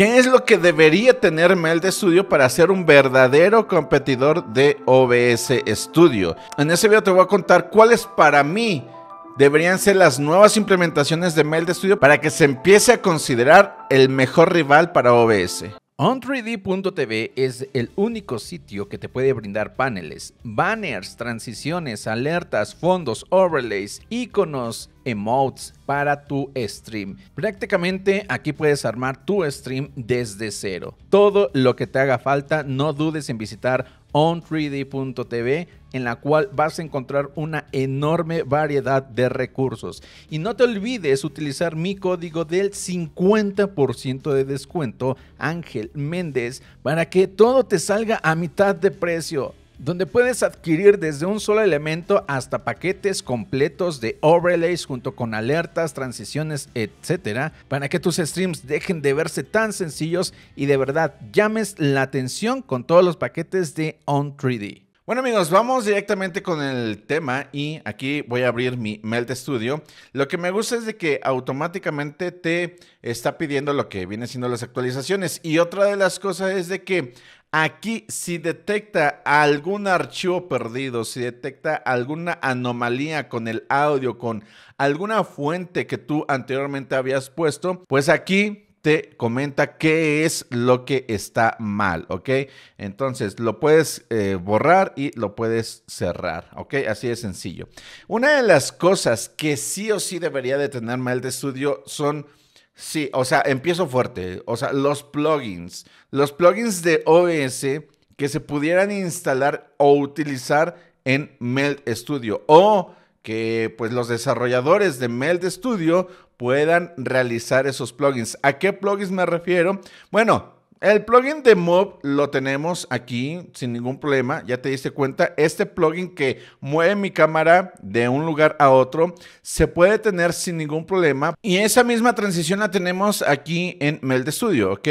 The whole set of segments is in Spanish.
¿Qué es lo que debería tener MLD Studio para ser un verdadero competidor de OBS Studio? En ese video te voy a contar cuáles para mí deberían ser las nuevas implementaciones de MLD Studio para que se empiece a considerar el mejor rival para OBS. On3D.tv es el único sitio que te puede brindar paneles, banners, transiciones, alertas, fondos, overlays, iconos, emotes para tu stream. Prácticamente aquí puedes armar tu stream desde cero. Todo lo que te haga falta, no dudes en visitar on3d.tv en la cual vas a encontrar una enorme variedad de recursos. Y no te olvides utilizar mi código del 50% de descuento, Ángel Méndez, para que todo te salga a mitad de precio donde puedes adquirir desde un solo elemento hasta paquetes completos de overlays junto con alertas, transiciones, etcétera, para que tus streams dejen de verse tan sencillos y de verdad llames la atención con todos los paquetes de On3D. Bueno amigos, vamos directamente con el tema y aquí voy a abrir mi Melt Studio. Lo que me gusta es de que automáticamente te está pidiendo lo que viene siendo las actualizaciones y otra de las cosas es de que Aquí si detecta algún archivo perdido, si detecta alguna anomalía con el audio, con alguna fuente que tú anteriormente habías puesto, pues aquí te comenta qué es lo que está mal, ¿ok? Entonces lo puedes eh, borrar y lo puedes cerrar, ¿ok? Así de sencillo. Una de las cosas que sí o sí debería de tener mal de estudio son Sí, o sea, empiezo fuerte. O sea, los plugins. Los plugins de OS que se pudieran instalar o utilizar en Meld Studio. O que pues los desarrolladores de Meld Studio puedan realizar esos plugins. ¿A qué plugins me refiero? Bueno, el plugin de Mob lo tenemos aquí sin ningún problema. Ya te diste cuenta, este plugin que mueve mi cámara de un lugar a otro se puede tener sin ningún problema. Y esa misma transición la tenemos aquí en Meld Studio, ¿ok?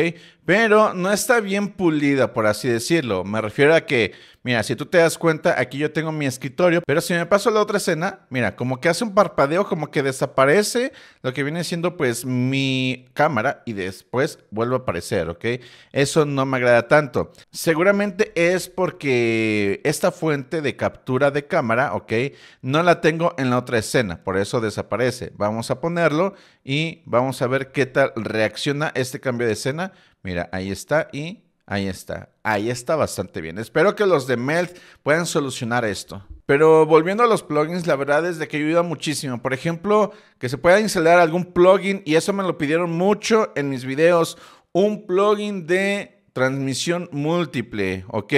Pero no está bien pulida, por así decirlo. Me refiero a que Mira, si tú te das cuenta, aquí yo tengo mi escritorio, pero si me paso a la otra escena, mira, como que hace un parpadeo, como que desaparece lo que viene siendo pues mi cámara y después vuelve a aparecer, ¿ok? Eso no me agrada tanto. Seguramente es porque esta fuente de captura de cámara, ¿ok? No la tengo en la otra escena, por eso desaparece. Vamos a ponerlo y vamos a ver qué tal reacciona este cambio de escena. Mira, ahí está y Ahí está, ahí está bastante bien. Espero que los de Melt puedan solucionar esto. Pero volviendo a los plugins, la verdad es de que ayuda muchísimo. Por ejemplo, que se pueda instalar algún plugin, y eso me lo pidieron mucho en mis videos, un plugin de transmisión múltiple, ¿ok?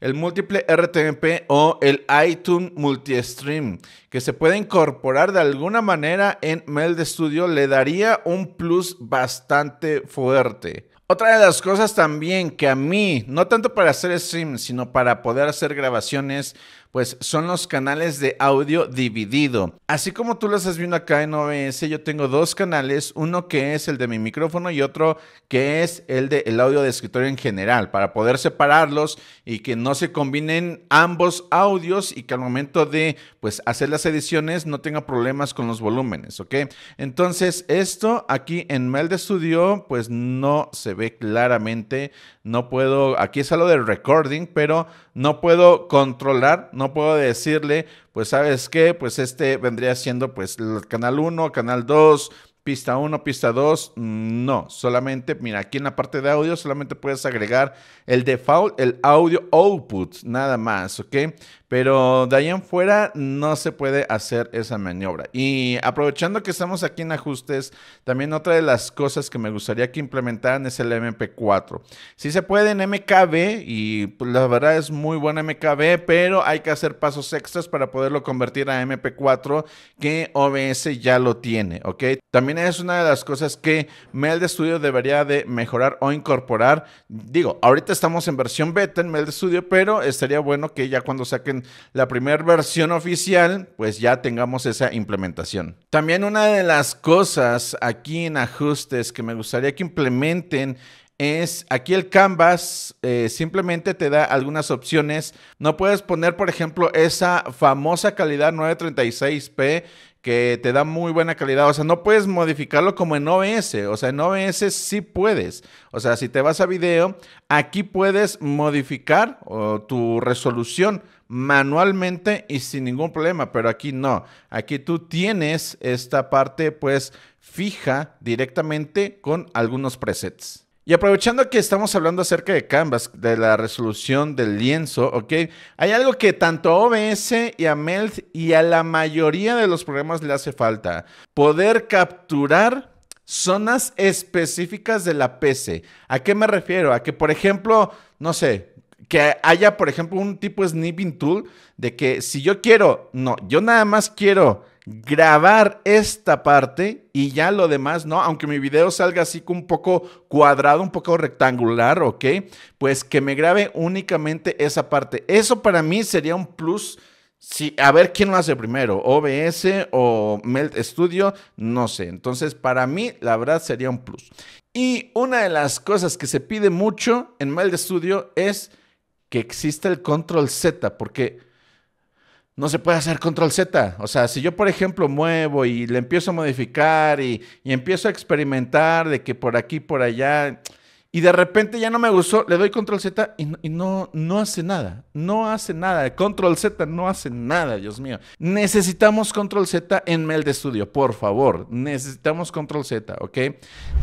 El múltiple RTMP o el iTunes Multistream, que se puede incorporar de alguna manera en Meld Studio, le daría un plus bastante fuerte. Otra de las cosas también que a mí, no tanto para hacer stream, sino para poder hacer grabaciones, pues son los canales de audio dividido. Así como tú lo estás viendo acá en OBS, yo tengo dos canales, uno que es el de mi micrófono y otro que es el de el audio de escritorio en general, para poder separarlos y que no se combinen ambos audios y que al momento de pues hacer las ediciones no tenga problemas con los volúmenes, ¿ok? Entonces esto aquí en Meld Studio pues no se ve claramente, no puedo, aquí es algo del recording, pero no puedo controlar, no puedo decirle, pues sabes qué, pues este vendría siendo pues el canal 1, canal 2, pista 1, pista 2, no, solamente, mira, aquí en la parte de audio solamente puedes agregar el default, el audio output, nada más, ¿ok? Pero de ahí en fuera no se puede hacer esa maniobra. Y aprovechando que estamos aquí en ajustes, también otra de las cosas que me gustaría que implementaran es el MP4. Si se puede en MKB y pues, la verdad es muy buena MKB, pero hay que hacer pasos extras para poderlo convertir a MP4 que OBS ya lo tiene, ¿ok? También es una de las cosas que Meld Studio debería de mejorar o incorporar. Digo, ahorita estamos en versión beta en Meld Studio, pero estaría bueno que ya cuando saquen la primera versión oficial, pues ya tengamos esa implementación. También una de las cosas aquí en ajustes que me gustaría que implementen es aquí el canvas eh, simplemente te da algunas opciones. No puedes poner, por ejemplo, esa famosa calidad 936p que te da muy buena calidad. O sea, no puedes modificarlo como en OBS. O sea, en OBS sí puedes. O sea, si te vas a video, aquí puedes modificar tu resolución manualmente y sin ningún problema, pero aquí no. Aquí tú tienes esta parte pues fija directamente con algunos presets. Y aprovechando que estamos hablando acerca de Canvas, de la resolución del lienzo, ¿ok? Hay algo que tanto a OBS y a Melt y a la mayoría de los programas le hace falta. Poder capturar zonas específicas de la PC. ¿A qué me refiero? A que, por ejemplo, no sé, que haya, por ejemplo, un tipo snipping tool de que si yo quiero, no, yo nada más quiero grabar esta parte y ya lo demás, ¿no? Aunque mi video salga así un poco cuadrado, un poco rectangular, ¿ok? Pues que me grabe únicamente esa parte. Eso para mí sería un plus. Sí, a ver quién lo hace primero, OBS o Melt Studio, no sé. Entonces, para mí, la verdad sería un plus. Y una de las cosas que se pide mucho en Melt Studio es que exista el control Z, porque no se puede hacer control Z. O sea, si yo, por ejemplo, muevo y le empiezo a modificar y, y empiezo a experimentar de que por aquí, por allá, y de repente ya no me gustó, le doy control Z y, no, no hace nada. No hace nada. Control Z no hace nada, Dios mío. Necesitamos control Z en Meld Studio, por favor. Necesitamos control Z, ¿ok?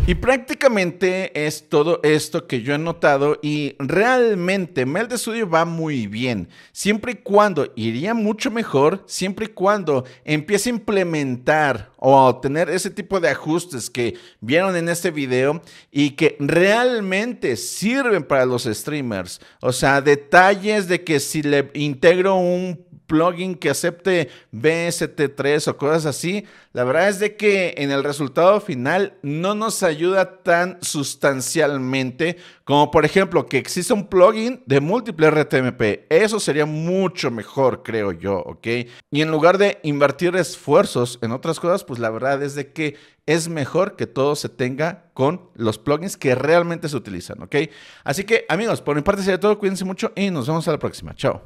Y prácticamente es todo esto que yo he notado y realmente Meld Studio va muy bien. Siempre y cuando iría mucho mejor, siempre y cuando empiece a implementar o tener ese tipo de ajustes que vieron en este video y que realmente sirven para los streamers. O sea, detalles de que si le integro un plugin que acepte BST3 o cosas así, la verdad es de que en el resultado final no nos ayuda tan sustancialmente como por ejemplo que exista un plugin de múltiple RTMP. Eso sería mucho mejor, creo yo, ¿ok? Y en lugar de invertir esfuerzos en otras cosas, pues la verdad es de que es mejor que todo se tenga con los plugins que realmente se utilizan, ¿ok? Así que amigos, por mi parte sería todo, cuídense mucho y nos vemos a la próxima. Chao.